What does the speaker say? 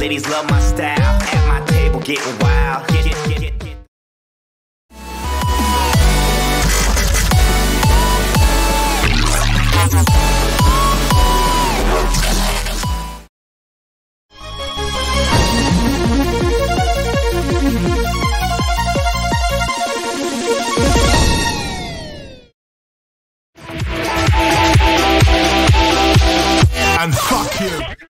Ladies love my style. At my table, getting wild. Get, get, get, get. And fuck you.